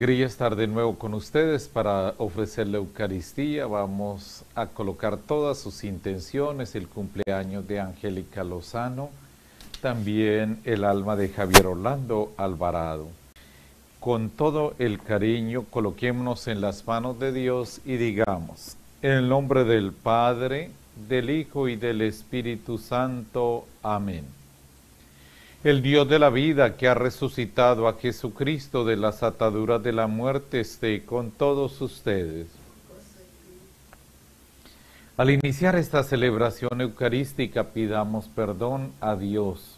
alegría estar de nuevo con ustedes para ofrecer la Eucaristía. Vamos a colocar todas sus intenciones, el cumpleaños de Angélica Lozano, también el alma de Javier Orlando Alvarado. Con todo el cariño, coloquémonos en las manos de Dios y digamos, en el nombre del Padre, del Hijo y del Espíritu Santo. Amén el Dios de la vida que ha resucitado a Jesucristo de las ataduras de la muerte esté con todos ustedes. Al iniciar esta celebración eucarística pidamos perdón a Dios.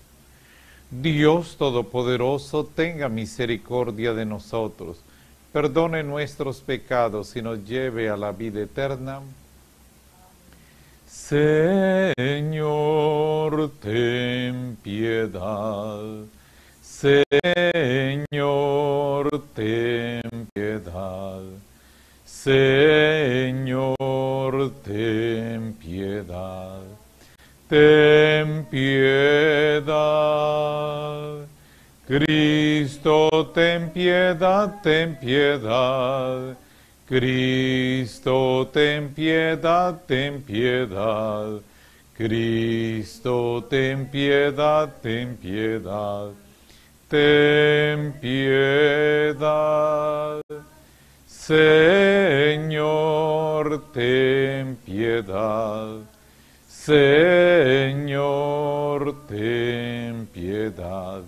Dios Todopoderoso, tenga misericordia de nosotros, perdone nuestros pecados y nos lleve a la vida eterna. Señor, ten piedad. Señor, ten piedad. Señor, ten piedad ten piedad. Cristo, ten piedad, ten piedad. Cristo, ten piedad, ten piedad. Cristo, ten piedad, ten piedad. Ten piedad. Señor, ten piedad. Señor, ten piedad.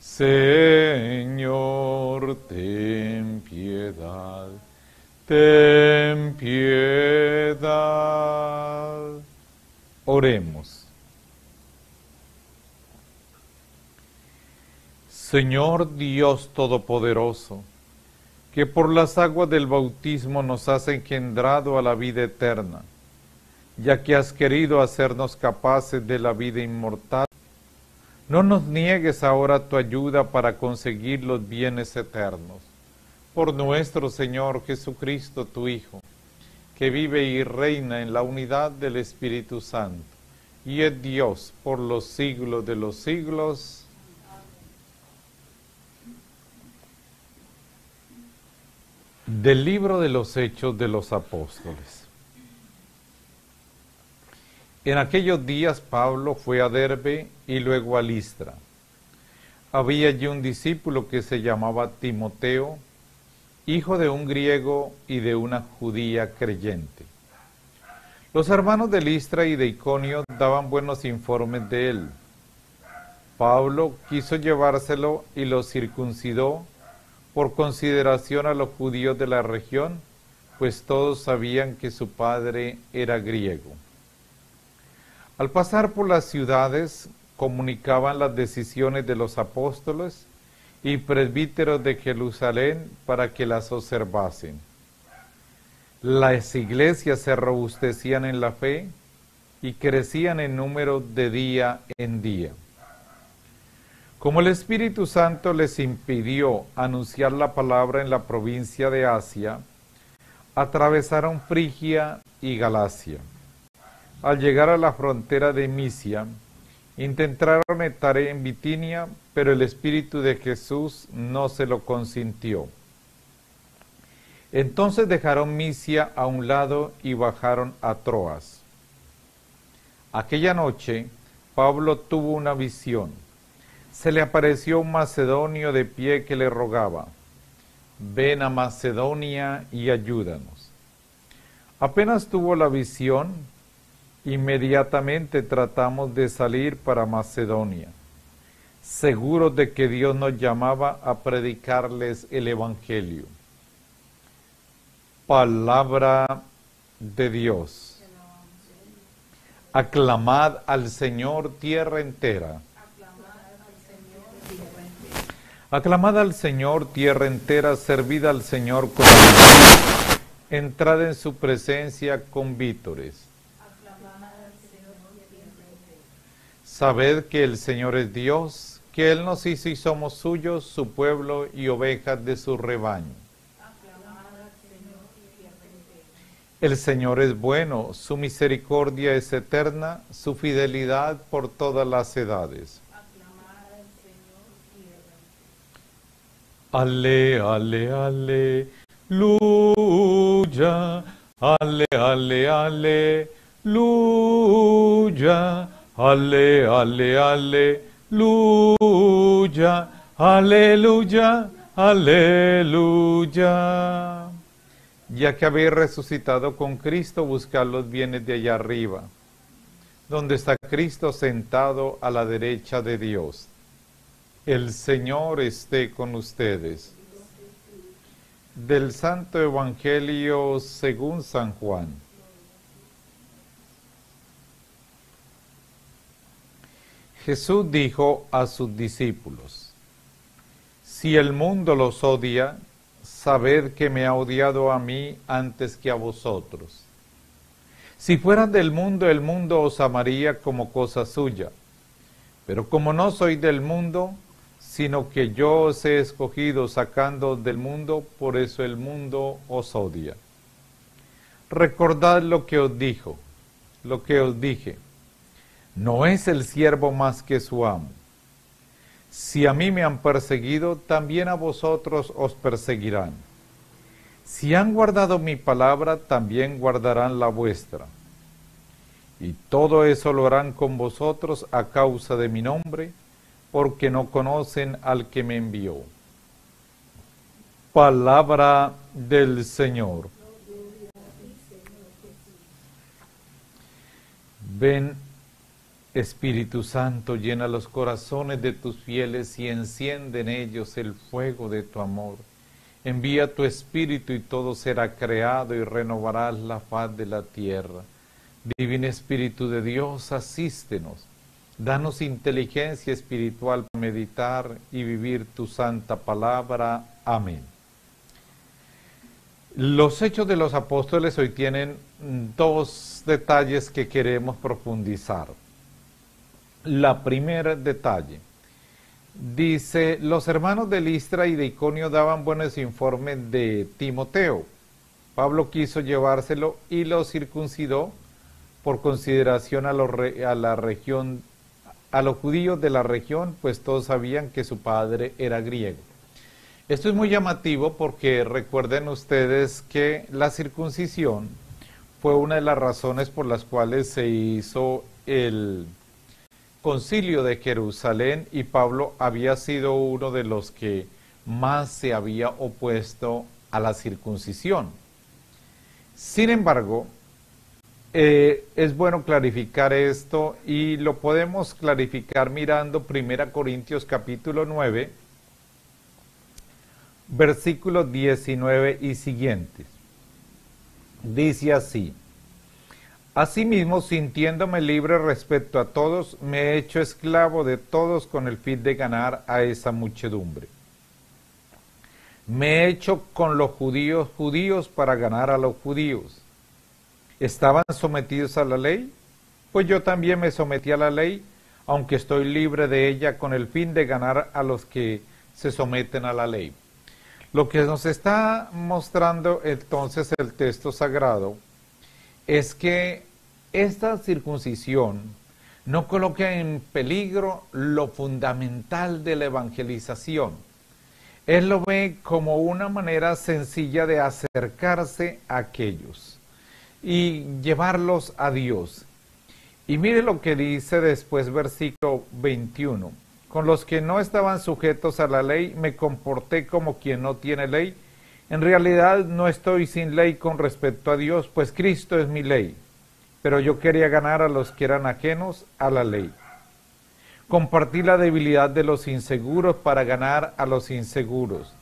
Señor, ten piedad. Ten piedad. Oremos. Señor Dios Todopoderoso, que por las aguas del bautismo nos has engendrado a la vida eterna ya que has querido hacernos capaces de la vida inmortal, no nos niegues ahora tu ayuda para conseguir los bienes eternos. Por nuestro Señor Jesucristo, tu Hijo, que vive y reina en la unidad del Espíritu Santo, y es Dios por los siglos de los siglos. Del libro de los Hechos de los Apóstoles. En aquellos días Pablo fue a Derbe y luego a Listra. Había allí un discípulo que se llamaba Timoteo, hijo de un griego y de una judía creyente. Los hermanos de Listra y de Iconio daban buenos informes de él. Pablo quiso llevárselo y lo circuncidó por consideración a los judíos de la región, pues todos sabían que su padre era griego. Al pasar por las ciudades, comunicaban las decisiones de los apóstoles y presbíteros de Jerusalén para que las observasen. Las iglesias se robustecían en la fe y crecían en número de día en día. Como el Espíritu Santo les impidió anunciar la palabra en la provincia de Asia, atravesaron Frigia y Galacia. Al llegar a la frontera de Misia, intentaron estar en Bitinia, pero el Espíritu de Jesús no se lo consintió. Entonces dejaron Misia a un lado y bajaron a Troas. Aquella noche Pablo tuvo una visión. Se le apareció un macedonio de pie que le rogaba, ven a Macedonia y ayúdanos. Apenas tuvo la visión, Inmediatamente tratamos de salir para Macedonia, seguros de que Dios nos llamaba a predicarles el Evangelio. Palabra de Dios. Aclamad al Señor tierra entera. Aclamad al Señor tierra entera, servid al Señor con entrad en su presencia con vítores. Sabed que el Señor es Dios, que Él nos hizo y somos suyos, su pueblo y ovejas de su rebaño. El Señor es bueno, su misericordia es eterna, su fidelidad por todas las edades. Ale, ale, ale, ale, ale, ale, ale, ale, ale, luya, aleluya, aleluya ya que habéis resucitado con Cristo, buscad los bienes de allá arriba, donde está Cristo sentado a la derecha de Dios. El Señor esté con ustedes. Del Santo Evangelio según San Juan. Jesús dijo a sus discípulos, si el mundo los odia, sabed que me ha odiado a mí antes que a vosotros. Si fueran del mundo, el mundo os amaría como cosa suya. Pero como no soy del mundo, sino que yo os he escogido sacando del mundo, por eso el mundo os odia. Recordad lo que os dijo, lo que os dije. No es el siervo más que su amo. Si a mí me han perseguido, también a vosotros os perseguirán. Si han guardado mi palabra, también guardarán la vuestra. Y todo eso lo harán con vosotros a causa de mi nombre, porque no conocen al que me envió. Palabra del Señor. Ven Espíritu Santo, llena los corazones de tus fieles y enciende en ellos el fuego de tu amor. Envía tu Espíritu y todo será creado y renovarás la faz de la tierra. Divino Espíritu de Dios, asístenos. Danos inteligencia espiritual para meditar y vivir tu santa palabra. Amén. Los hechos de los apóstoles hoy tienen dos detalles que queremos profundizar. La primer detalle. Dice, los hermanos de Listra y de Iconio daban buenos informes de Timoteo. Pablo quiso llevárselo y lo circuncidó por consideración a, a la región, a los judíos de la región, pues todos sabían que su padre era griego. Esto es muy llamativo porque recuerden ustedes que la circuncisión fue una de las razones por las cuales se hizo el concilio de Jerusalén y Pablo había sido uno de los que más se había opuesto a la circuncisión. Sin embargo, eh, es bueno clarificar esto y lo podemos clarificar mirando 1 Corintios capítulo 9, versículos 19 y siguientes. Dice así, Asimismo, sintiéndome libre respecto a todos, me he hecho esclavo de todos con el fin de ganar a esa muchedumbre. Me he hecho con los judíos judíos para ganar a los judíos. ¿Estaban sometidos a la ley? Pues yo también me sometí a la ley, aunque estoy libre de ella con el fin de ganar a los que se someten a la ley. Lo que nos está mostrando entonces el texto sagrado es que esta circuncisión no coloca en peligro lo fundamental de la evangelización. Él lo ve como una manera sencilla de acercarse a aquellos y llevarlos a Dios. Y mire lo que dice después versículo 21. Con los que no estaban sujetos a la ley me comporté como quien no tiene ley en realidad no estoy sin ley con respecto a Dios, pues Cristo es mi ley, pero yo quería ganar a los que eran ajenos a la ley. Compartí la debilidad de los inseguros para ganar a los inseguros.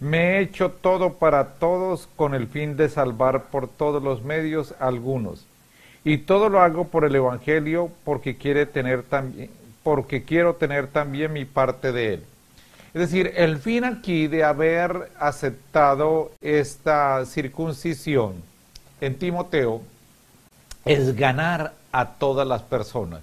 Me he hecho todo para todos con el fin de salvar por todos los medios algunos. Y todo lo hago por el Evangelio porque, quiere tener porque quiero tener también mi parte de él. Es decir, el fin aquí de haber aceptado esta circuncisión en Timoteo es ganar a todas las personas.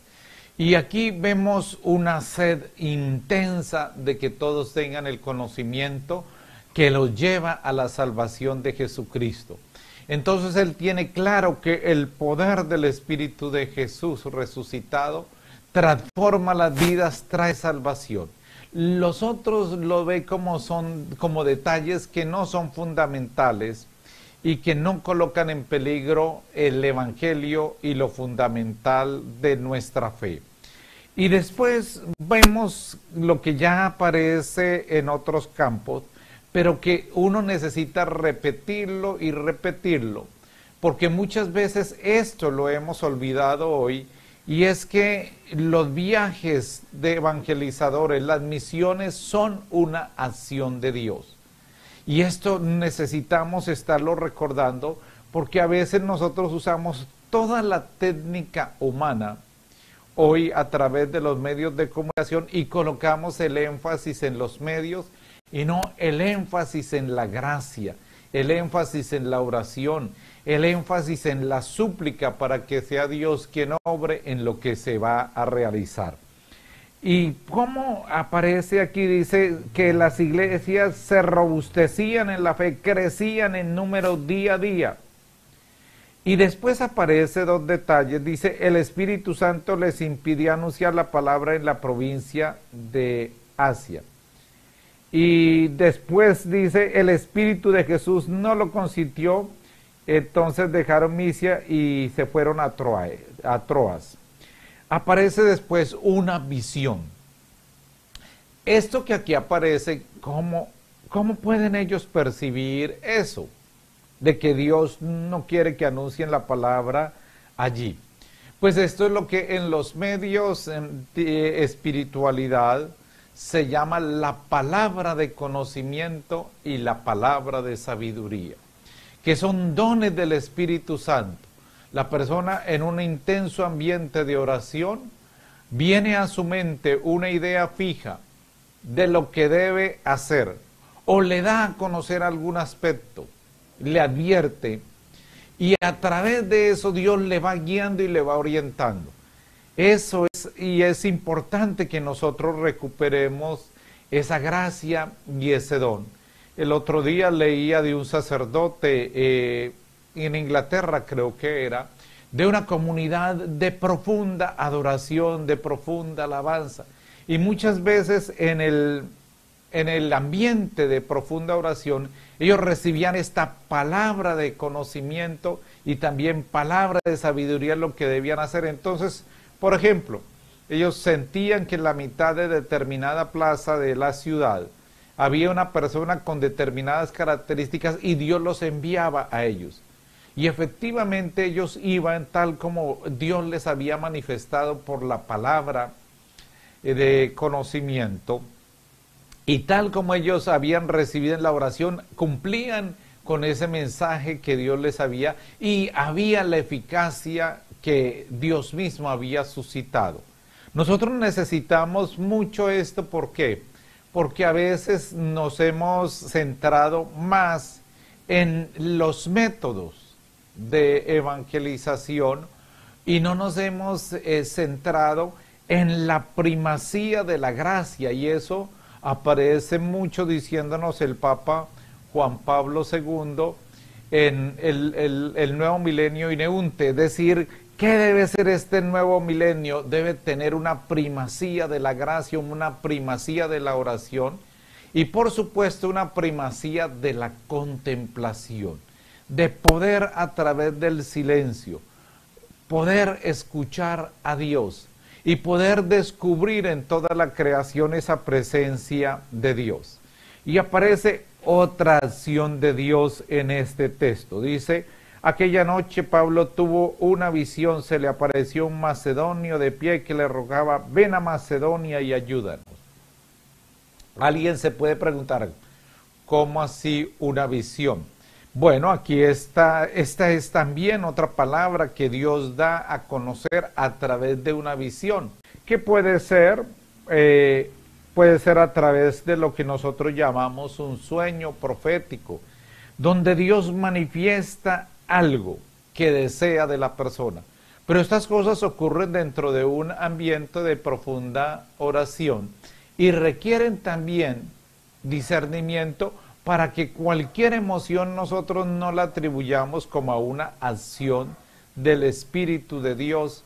Y aquí vemos una sed intensa de que todos tengan el conocimiento que los lleva a la salvación de Jesucristo. Entonces él tiene claro que el poder del Espíritu de Jesús resucitado transforma las vidas, trae salvación. Los otros lo ve como son como detalles que no son fundamentales y que no colocan en peligro el evangelio y lo fundamental de nuestra fe. Y después vemos lo que ya aparece en otros campos, pero que uno necesita repetirlo y repetirlo, porque muchas veces esto lo hemos olvidado hoy, y es que los viajes de evangelizadores, las misiones son una acción de Dios. Y esto necesitamos estarlo recordando porque a veces nosotros usamos toda la técnica humana hoy a través de los medios de comunicación y colocamos el énfasis en los medios y no el énfasis en la gracia, el énfasis en la oración, el énfasis en la súplica para que sea Dios quien obre en lo que se va a realizar. Y cómo aparece aquí, dice que las iglesias se robustecían en la fe, crecían en número día a día. Y después aparece dos detalles, dice, el Espíritu Santo les impidió anunciar la palabra en la provincia de Asia. Y después dice, el Espíritu de Jesús no lo consintió, entonces dejaron Misia y se fueron a, a Troas. Aparece después una visión. Esto que aquí aparece, ¿cómo, ¿cómo pueden ellos percibir eso? De que Dios no quiere que anuncien la palabra allí. Pues esto es lo que en los medios de espiritualidad se llama la palabra de conocimiento y la palabra de sabiduría, que son dones del Espíritu Santo. La persona en un intenso ambiente de oración viene a su mente una idea fija de lo que debe hacer o le da a conocer algún aspecto, le advierte y a través de eso Dios le va guiando y le va orientando. Eso es, y es importante que nosotros recuperemos esa gracia y ese don. El otro día leía de un sacerdote eh, en Inglaterra, creo que era, de una comunidad de profunda adoración, de profunda alabanza. Y muchas veces en el, en el ambiente de profunda oración, ellos recibían esta palabra de conocimiento y también palabra de sabiduría lo que debían hacer. Entonces, por ejemplo, ellos sentían que en la mitad de determinada plaza de la ciudad había una persona con determinadas características y Dios los enviaba a ellos. Y efectivamente ellos iban tal como Dios les había manifestado por la palabra eh, de conocimiento y tal como ellos habían recibido en la oración, cumplían con ese mensaje que Dios les había y había la eficacia que Dios mismo había suscitado. Nosotros necesitamos mucho esto, ¿por qué? Porque a veces nos hemos centrado más en los métodos de evangelización y no nos hemos eh, centrado en la primacía de la gracia. Y eso aparece mucho diciéndonos el Papa Juan Pablo II en el, el nuevo milenio ineunte, es decir, ¿Qué debe ser este nuevo milenio? Debe tener una primacía de la gracia, una primacía de la oración y por supuesto una primacía de la contemplación, de poder a través del silencio, poder escuchar a Dios y poder descubrir en toda la creación esa presencia de Dios. Y aparece otra acción de Dios en este texto. Dice, Aquella noche Pablo tuvo una visión, se le apareció un macedonio de pie que le rogaba, ven a Macedonia y ayúdanos. Alguien se puede preguntar, ¿Cómo así una visión? Bueno, aquí está, esta es también otra palabra que Dios da a conocer a través de una visión, que puede ser, eh, puede ser a través de lo que nosotros llamamos un sueño profético, donde Dios manifiesta algo que desea de la persona. Pero estas cosas ocurren dentro de un ambiente de profunda oración y requieren también discernimiento para que cualquier emoción nosotros no la atribuyamos como a una acción del Espíritu de Dios,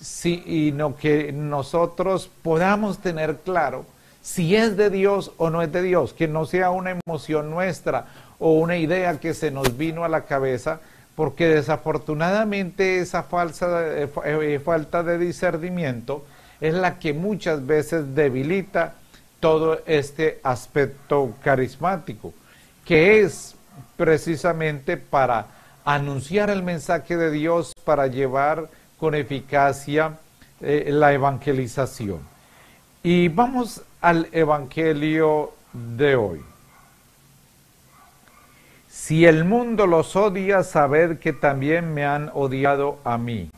sino que nosotros podamos tener claro si es de Dios o no es de Dios, que no sea una emoción nuestra o una idea que se nos vino a la cabeza, porque desafortunadamente esa falsa, eh, eh, falta de discernimiento es la que muchas veces debilita todo este aspecto carismático, que es precisamente para anunciar el mensaje de Dios, para llevar con eficacia eh, la evangelización. Y vamos al Evangelio de hoy. Si el mundo los odia, sabed que también me han odiado a mí,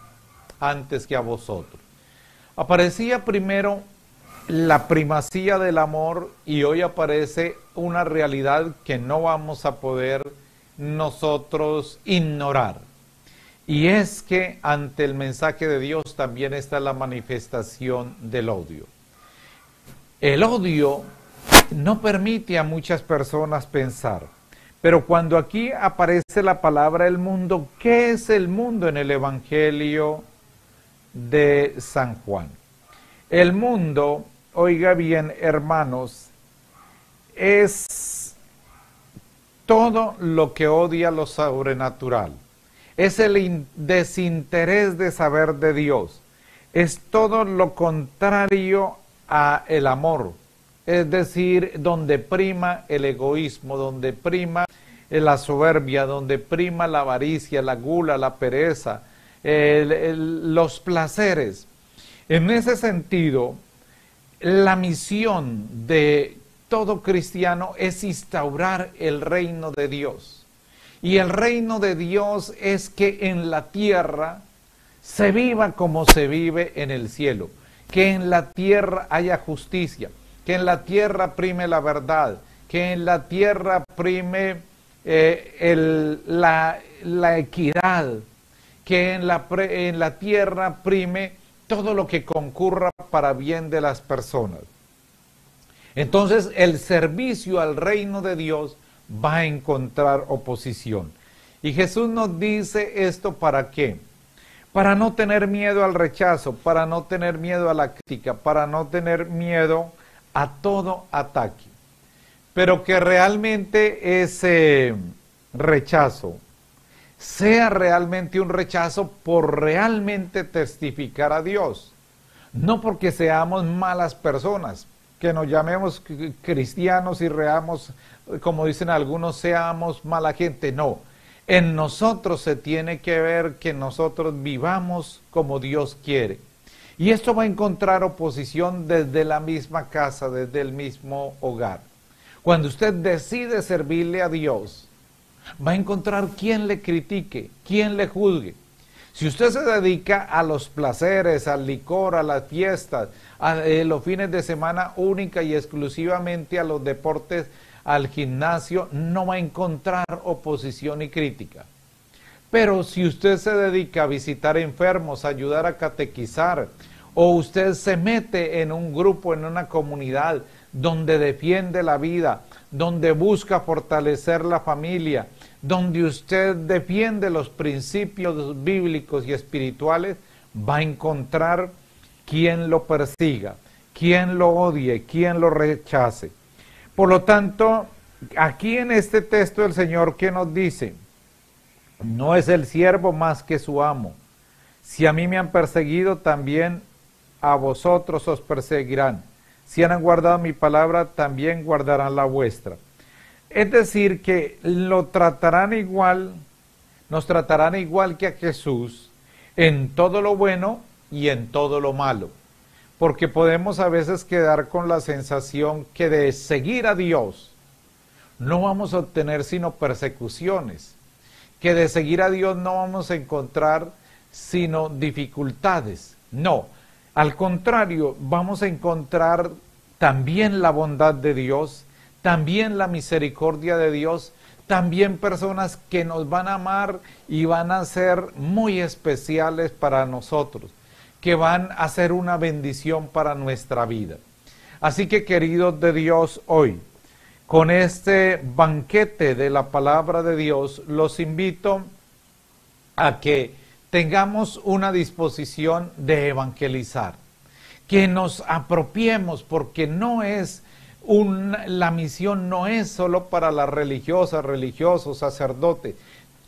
antes que a vosotros. Aparecía primero la primacía del amor y hoy aparece una realidad que no vamos a poder nosotros ignorar. Y es que ante el mensaje de Dios también está la manifestación del odio. El odio no permite a muchas personas pensar. Pero cuando aquí aparece la palabra el mundo, ¿qué es el mundo en el Evangelio de San Juan? El mundo oiga bien hermanos, es todo lo que odia lo sobrenatural. Es el desinterés de saber de Dios. Es todo lo contrario a el amor. Es decir, donde prima el egoísmo, donde prima la soberbia, donde prima la avaricia, la gula, la pereza, los placeres. En ese sentido, la misión de todo cristiano es instaurar el reino de Dios. Y el reino de Dios es que en la tierra se viva como se vive en el cielo, que en la tierra haya justicia, que en la tierra prime la verdad, que en la tierra prime eh, la, equidad, que en la, en la tierra prime todo lo que concurra para bien de las personas. Entonces el servicio al reino de Dios va a encontrar oposición. Y Jesús nos dice esto para qué? Para no tener miedo al rechazo, para no tener miedo a la crítica, para no tener miedo a todo ataque. Pero que realmente ese rechazo sea realmente un rechazo por realmente testificar a Dios. No porque seamos malas personas, que nos llamemos cristianos y reamos, como dicen algunos, seamos mala gente. No, en nosotros se tiene que ver que nosotros vivamos como Dios quiere. Y esto va a encontrar oposición desde la misma casa, desde el mismo hogar. Cuando usted decide servirle a Dios, va a encontrar quien le critique, quien le juzgue. Si usted se dedica a los placeres, al licor, a las fiestas, a eh, los fines de semana única y exclusivamente a los deportes, al gimnasio, no va a encontrar oposición y crítica. Pero si usted se dedica a visitar enfermos, a ayudar a catequizar, o usted se mete en un grupo, en una comunidad donde defiende la vida, donde busca fortalecer la familia, donde usted defiende los principios bíblicos y espirituales, va a encontrar quien lo persiga, quien lo odie, quien lo rechace. Por lo tanto, aquí en este texto el Señor que nos dice, no es el siervo más que su amo. Si a mí me han perseguido, también a vosotros os perseguirán. Si han guardado mi palabra, también guardarán la vuestra. Es decir, que lo tratarán igual, nos tratarán igual que a Jesús en todo lo bueno y en todo lo malo. Porque podemos a veces quedar con la sensación que de seguir a Dios no vamos a obtener sino persecuciones, que de seguir a Dios no vamos a encontrar sino dificultades. No, al contrario, vamos a encontrar también la bondad de Dios, también la misericordia de Dios, también personas que nos van a amar y van a ser muy especiales para nosotros, que van a ser una bendición para nuestra vida. Así que queridos de Dios, hoy, con este banquete de la palabra de Dios, los invito a que tengamos una disposición de evangelizar, que nos apropiemos, porque no es la misión no es solo para la religiosa, religioso, sacerdote.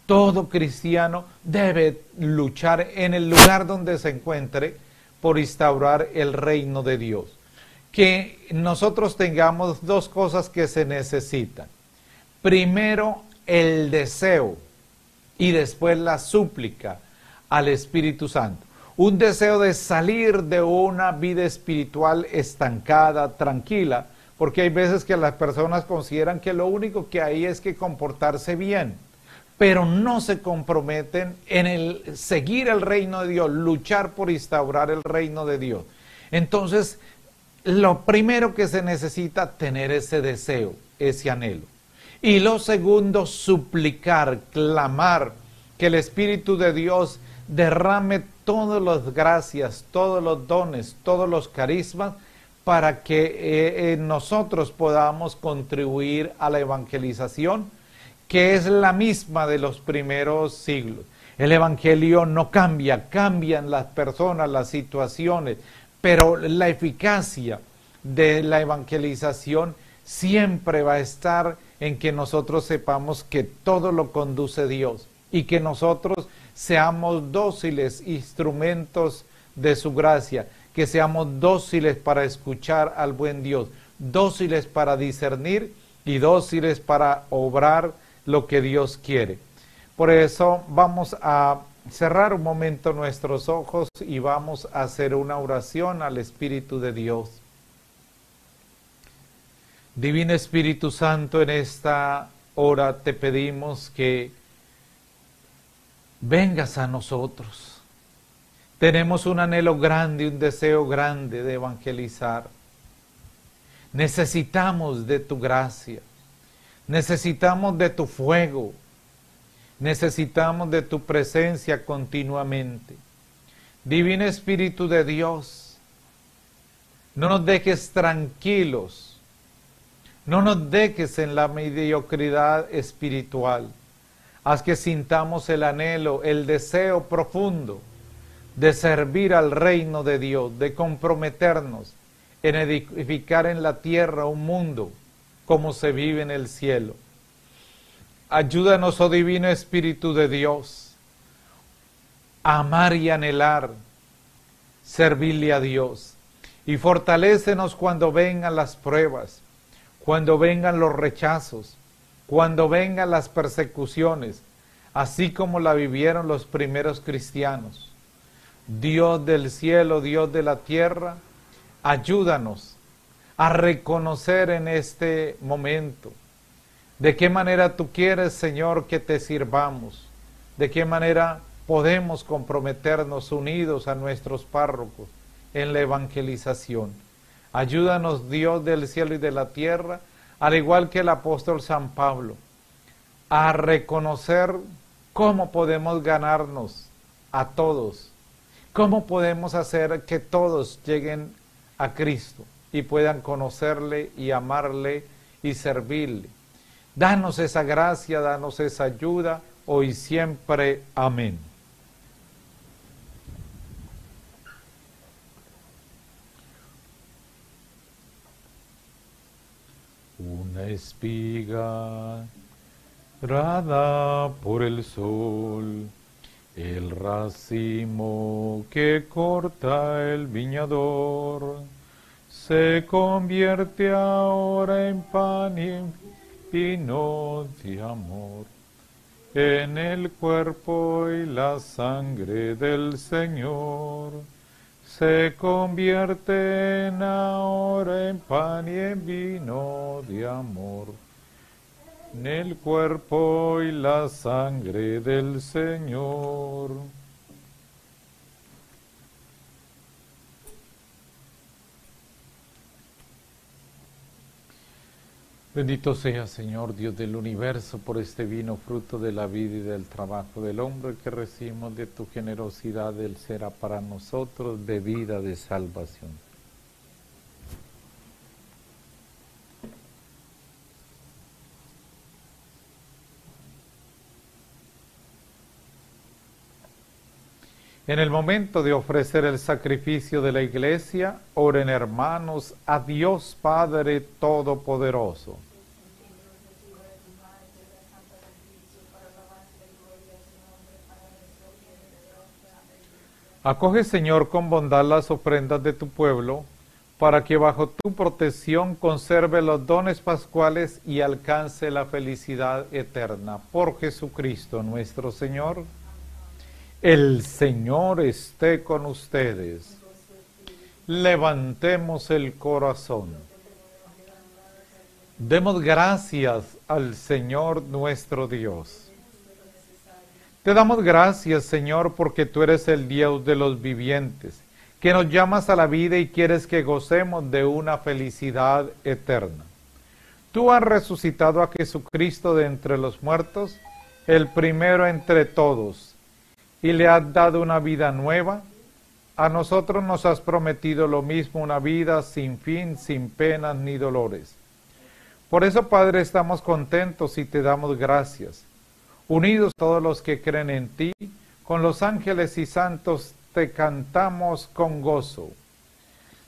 Todo cristiano debe luchar en el lugar donde se encuentre por instaurar el reino de Dios. Que nosotros tengamos dos cosas que se necesitan. Primero, el deseo y después la súplica al Espíritu Santo. Un deseo de salir de una vida espiritual estancada, tranquila, porque hay veces que las personas consideran que lo único que hay es que comportarse bien, pero no se comprometen en el seguir el reino de Dios, luchar por instaurar el reino de Dios. Entonces, lo primero que se necesita tener ese deseo, ese anhelo. Y lo segundo, suplicar, clamar que el Espíritu de Dios derrame todas las gracias, todos los dones, todos los carismas para que eh, eh, nosotros podamos contribuir a la evangelización, que es la misma de los primeros siglos. El Evangelio no cambia, cambian las personas, las situaciones, pero la eficacia de la evangelización siempre va a estar en que nosotros sepamos que todo lo conduce Dios y que nosotros seamos dóciles instrumentos de su gracia que seamos dóciles para escuchar al buen Dios, dóciles para discernir y dóciles para obrar lo que Dios quiere. Por eso vamos a cerrar un momento nuestros ojos y vamos a hacer una oración al Espíritu de Dios. Divino Espíritu Santo, en esta hora te pedimos que vengas a nosotros tenemos un anhelo grande, un deseo grande de evangelizar. Necesitamos de tu gracia. Necesitamos de tu fuego. Necesitamos de tu presencia continuamente. Divino Espíritu de Dios, no nos dejes tranquilos. No nos dejes en la mediocridad espiritual. Haz que sintamos el anhelo, el deseo profundo de servir al reino de Dios, de comprometernos en edificar en la tierra un mundo como se vive en el cielo. Ayúdanos, oh Divino Espíritu de Dios, a amar y anhelar, servirle a Dios. Y fortalécenos cuando vengan las pruebas, cuando vengan los rechazos, cuando vengan las persecuciones, así como la vivieron los primeros cristianos. Dios del cielo, Dios de la tierra, ayúdanos a reconocer en este momento de qué manera tú quieres, Señor, que te sirvamos, de qué manera podemos comprometernos unidos a nuestros párrocos en la evangelización. Ayúdanos, Dios del cielo y de la tierra, al igual que el apóstol San Pablo, a reconocer cómo podemos ganarnos a todos ¿Cómo podemos hacer que todos lleguen a Cristo y puedan conocerle y amarle y servirle? Danos esa gracia, danos esa ayuda, hoy siempre. Amén. Una espiga rada por el sol el racimo que corta el viñador se convierte ahora en pan y en vino de amor, en el cuerpo y la sangre del Señor. Se convierte ahora en pan y en vino de amor en el cuerpo y la sangre del Señor. Bendito sea, Señor Dios del universo, por este vino fruto de la vida y del trabajo del hombre que recibimos de tu generosidad, Él será para nosotros bebida de salvación. En el momento de ofrecer el sacrificio de la iglesia, oren hermanos a Dios Padre Todopoderoso. Acoge, Señor, con bondad las ofrendas de tu pueblo, para que bajo tu protección conserve los dones pascuales y alcance la felicidad eterna. Por Jesucristo nuestro Señor. El Señor esté con ustedes. Levantemos el corazón. Demos gracias al Señor nuestro Dios. Te damos gracias, Señor, porque tú eres el Dios de los vivientes, que nos llamas a la vida y quieres que gocemos de una felicidad eterna. Tú has resucitado a Jesucristo de entre los muertos, el primero entre todos y le has dado una vida nueva, a nosotros nos has prometido lo mismo, una vida sin fin, sin penas ni dolores. Por eso, Padre, estamos contentos y te damos gracias. Unidos todos los que creen en ti, con los ángeles y santos te cantamos con gozo.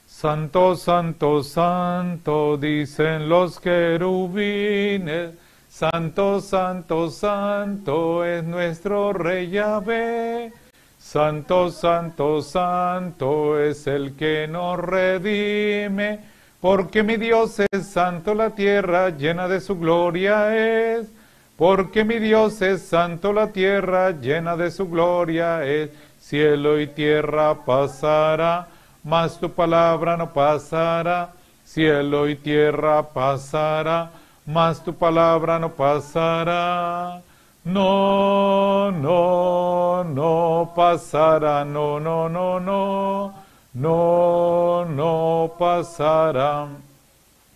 Santo, santo, santo, dicen los querubines Santo, santo, santo es nuestro Rey Yahvé. Santo, santo, santo es el que nos redime. Porque mi Dios es santo, la tierra llena de su gloria es. Porque mi Dios es santo, la tierra llena de su gloria es. Cielo y tierra pasará, mas tu palabra no pasará. Cielo y tierra pasará mas tu palabra no pasará. No, no, no pasará, no, no, no, no, no, no pasará.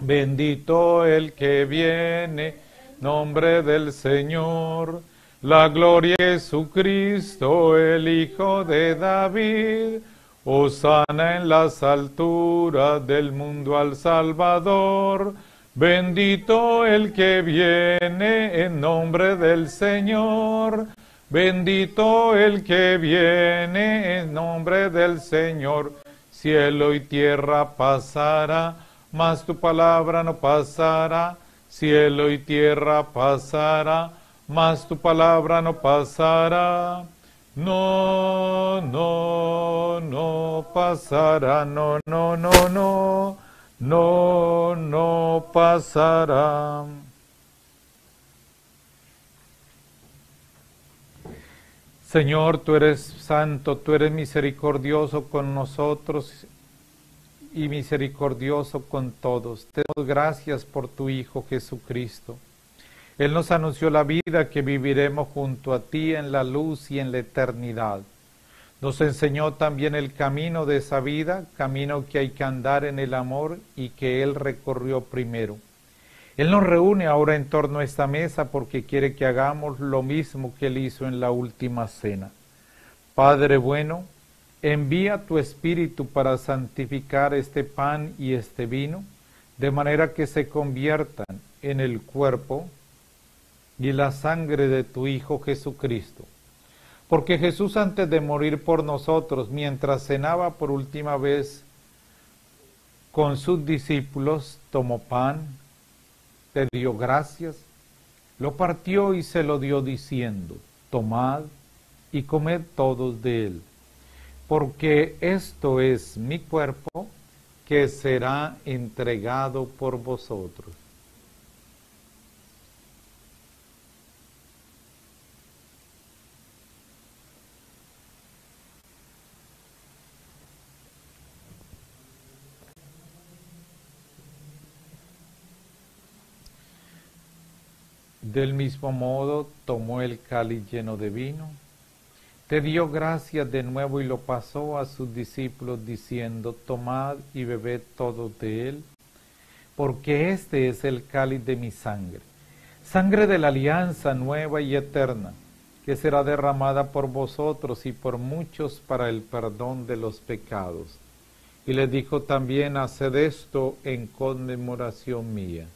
Bendito el que viene, nombre del Señor. La gloria de Jesucristo, el Hijo de David. Osana en las alturas del mundo al Salvador. Bendito el que viene en nombre del Señor. Bendito el que viene en nombre del Señor. Cielo y tierra pasará, mas tu palabra no pasará. Cielo y tierra pasará, mas tu palabra no pasará. No, no, no pasará, no, no, no, no no, no pasará. Señor, tú eres santo, tú eres misericordioso con nosotros y misericordioso con todos. Te damos gracias por tu Hijo Jesucristo. Él nos anunció la vida que viviremos junto a ti en la luz y en la eternidad. Nos enseñó también el camino de esa vida, camino que hay que andar en el amor y que Él recorrió primero. Él nos reúne ahora en torno a esta mesa porque quiere que hagamos lo mismo que Él hizo en la última cena. Padre bueno, envía tu Espíritu para santificar este pan y este vino, de manera que se conviertan en el cuerpo y la sangre de tu Hijo Jesucristo porque Jesús antes de morir por nosotros, mientras cenaba por última vez con sus discípulos, tomó pan, te dio gracias, lo partió y se lo dio diciendo, tomad y comed todos de él, porque esto es mi cuerpo que será entregado por vosotros. Del mismo modo tomó el cáliz lleno de vino, te dio gracias de nuevo y lo pasó a sus discípulos diciendo, tomad y bebed todos de él, porque este es el cáliz de mi sangre, sangre de la alianza nueva y eterna, que será derramada por vosotros y por muchos para el perdón de los pecados. Y le dijo también, haced esto en conmemoración mía.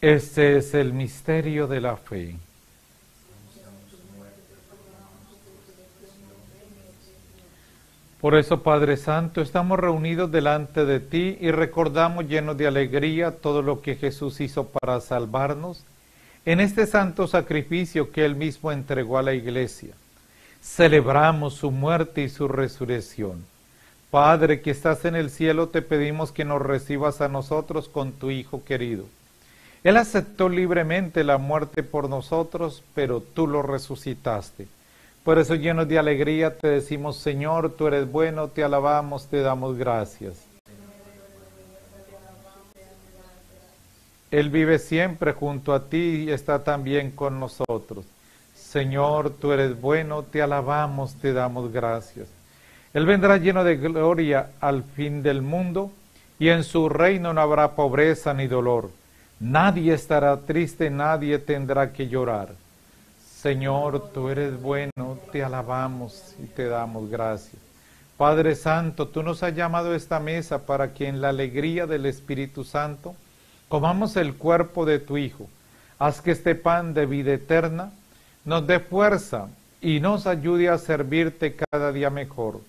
Este es el misterio de la fe. Por eso, Padre Santo, estamos reunidos delante de ti y recordamos llenos de alegría todo lo que Jesús hizo para salvarnos en este santo sacrificio que Él mismo entregó a la iglesia. Celebramos su muerte y su resurrección. Padre que estás en el cielo, te pedimos que nos recibas a nosotros con tu Hijo querido él aceptó libremente la muerte por nosotros, pero tú lo resucitaste. Por eso llenos de alegría te decimos, Señor, tú eres bueno, te alabamos, te damos gracias. Él vive siempre junto a ti y está también con nosotros. Señor, tú eres bueno, te alabamos, te damos gracias. Él vendrá lleno de gloria al fin del mundo y en su reino no habrá pobreza ni dolor Nadie estará triste, nadie tendrá que llorar. Señor, tú eres bueno, te alabamos y te damos gracias. Padre Santo, tú nos has llamado a esta mesa para que en la alegría del Espíritu Santo comamos el cuerpo de tu Hijo. Haz que este pan de vida eterna nos dé fuerza y nos ayude a servirte cada día mejor.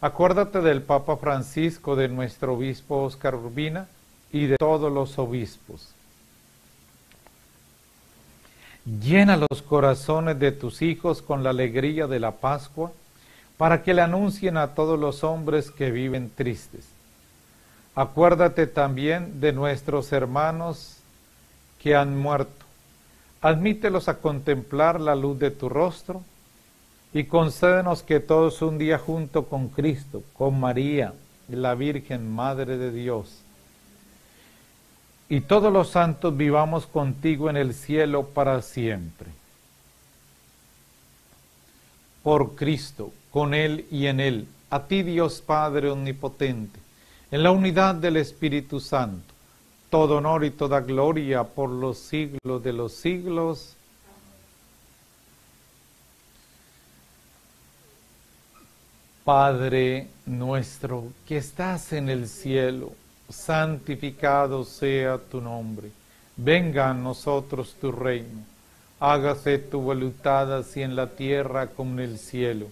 Acuérdate del Papa Francisco, de nuestro obispo Oscar Urbina y de todos los obispos. Llena los corazones de tus hijos con la alegría de la Pascua, para que le anuncien a todos los hombres que viven tristes. Acuérdate también de nuestros hermanos que han muerto. Admítelos a contemplar la luz de tu rostro y concédenos que todos un día junto con Cristo, con María, la Virgen Madre de Dios, y todos los santos vivamos contigo en el cielo para siempre. Por Cristo, con Él y en Él, a ti Dios Padre Omnipotente, en la unidad del Espíritu Santo, todo honor y toda gloria por los siglos de los siglos. Padre nuestro que estás en el cielo, santificado sea tu nombre. Venga a nosotros tu reino. Hágase tu voluntad así en la tierra como en el cielo.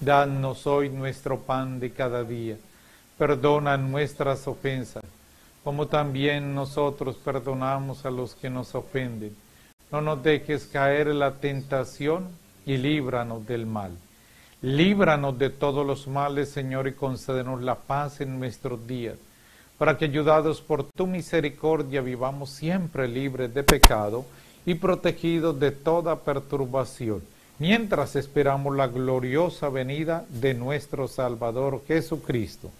Danos hoy nuestro pan de cada día. Perdona nuestras ofensas, como también nosotros perdonamos a los que nos ofenden. No nos dejes caer en la tentación y líbranos del mal. Líbranos de todos los males, Señor, y concédenos la paz en nuestros días para que ayudados por tu misericordia vivamos siempre libres de pecado y protegidos de toda perturbación, mientras esperamos la gloriosa venida de nuestro Salvador Jesucristo.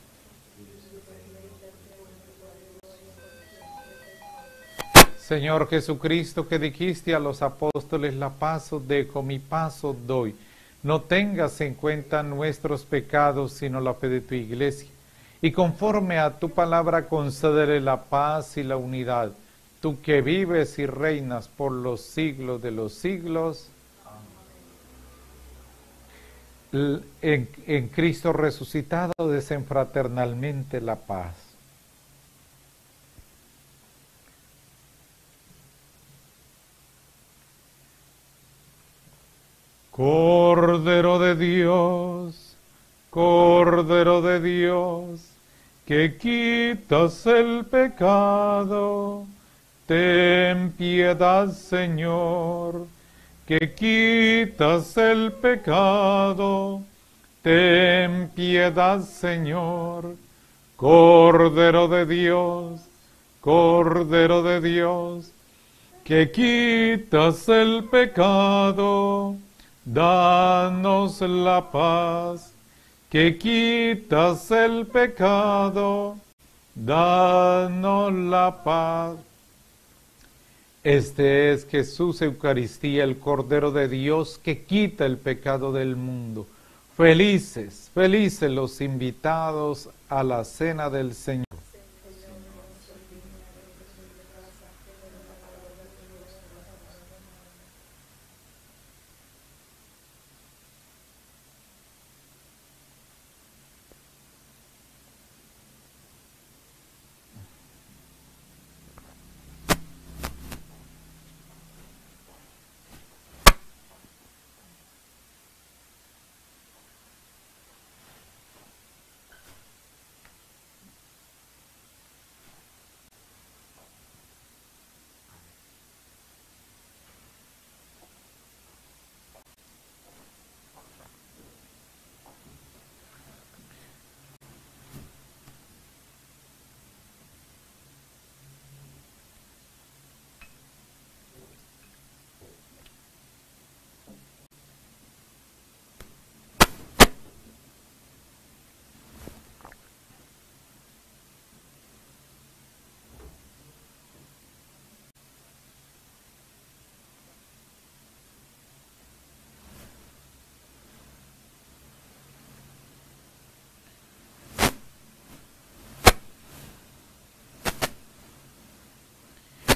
Señor Jesucristo, que dijiste a los apóstoles, la paz os dejo, mi paz os doy. No tengas en cuenta nuestros pecados, sino la fe de tu iglesia y conforme a tu palabra concederé la paz y la unidad, tú que vives y reinas por los siglos de los siglos. En, en Cristo resucitado desenfraternalmente la paz. Cordero de Dios, Cordero de Dios que quitas el pecado. Ten piedad, Señor, que quitas el pecado. Ten piedad, Señor, Cordero de Dios, Cordero de Dios, que quitas el pecado, danos la paz, que quitas el pecado, danos la paz. Este es Jesús Eucaristía, el Cordero de Dios que quita el pecado del mundo. Felices, felices los invitados a la cena del Señor.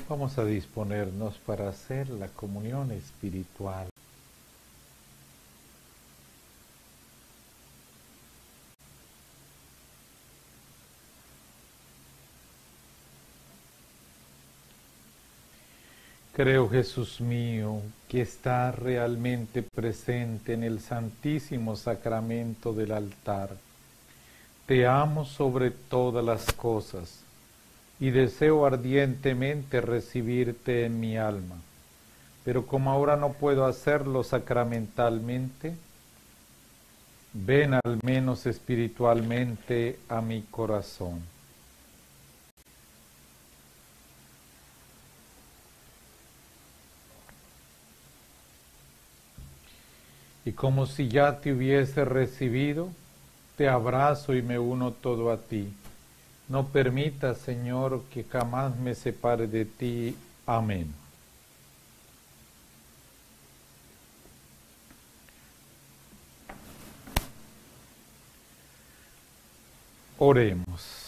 Vamos a disponernos para hacer la comunión espiritual. Creo, Jesús mío, que está realmente presente en el santísimo sacramento del altar. Te amo sobre todas las cosas y deseo ardientemente recibirte en mi alma. Pero como ahora no puedo hacerlo sacramentalmente, ven al menos espiritualmente a mi corazón. Y como si ya te hubiese recibido, te abrazo y me uno todo a ti no permita, Señor, que jamás me separe de ti. Amén. Oremos.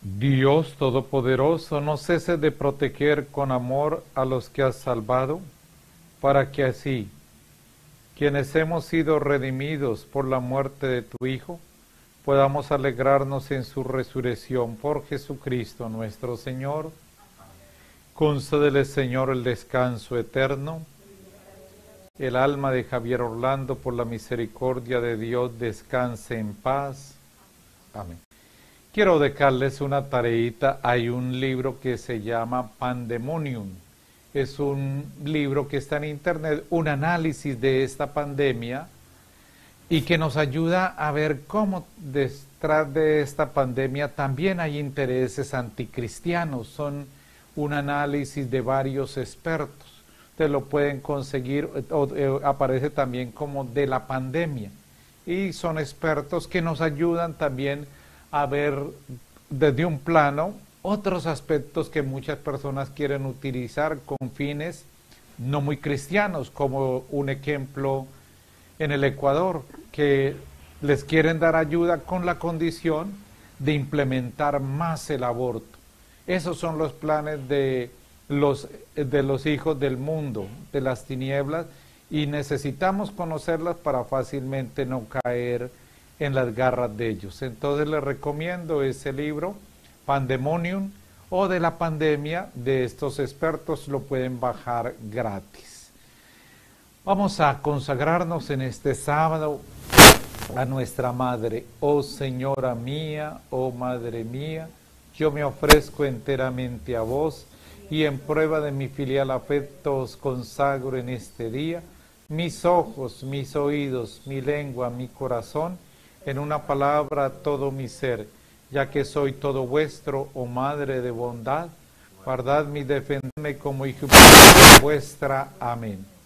Dios Todopoderoso, no cese de proteger con amor a los que has salvado, para que así, quienes hemos sido redimidos por la muerte de tu Hijo, podamos alegrarnos en su resurrección por Jesucristo nuestro Señor. Concédele, Señor, el descanso eterno. El alma de Javier Orlando, por la misericordia de Dios, descanse en paz. Amén. Quiero dejarles una tareita. Hay un libro que se llama Pandemonium. Es un libro que está en internet, un análisis de esta pandemia y que nos ayuda a ver cómo detrás de esta pandemia también hay intereses anticristianos. Son un análisis de varios expertos. Te lo pueden conseguir, o, eh, aparece también como de la pandemia. Y son expertos que nos ayudan también a ver desde un plano otros aspectos que muchas personas quieren utilizar con fines no muy cristianos, como un ejemplo en el Ecuador que les quieren dar ayuda con la condición de implementar más el aborto. Esos son los planes de los, de los hijos del mundo, de las tinieblas, y necesitamos conocerlas para fácilmente no caer en las garras de ellos. Entonces les recomiendo ese libro, Pandemonium, o de la pandemia de estos expertos, lo pueden bajar gratis. Vamos a consagrarnos en este sábado a nuestra Madre. Oh Señora mía, oh Madre mía, yo me ofrezco enteramente a vos y en prueba de mi filial afecto os consagro en este día mis ojos, mis oídos, mi lengua, mi corazón, en una palabra todo mi ser, ya que soy todo vuestro, oh Madre de bondad, guardadme y defendedme como hijo vuestra. Amén.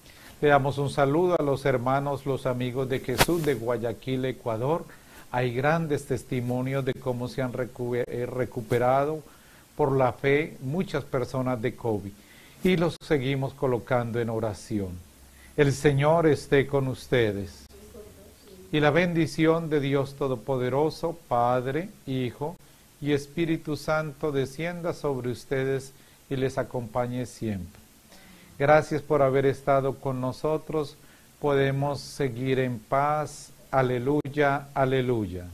Le damos un saludo a los hermanos, los amigos de Jesús de Guayaquil, Ecuador. Hay grandes testimonios de cómo se han eh, recuperado por la fe muchas personas de COVID y los seguimos colocando en oración. El Señor esté con ustedes. Y la bendición de Dios Todopoderoso, Padre, Hijo y Espíritu Santo descienda sobre ustedes y les acompañe siempre. Gracias por haber estado con nosotros. Podemos seguir en paz. Aleluya, aleluya.